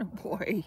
boy.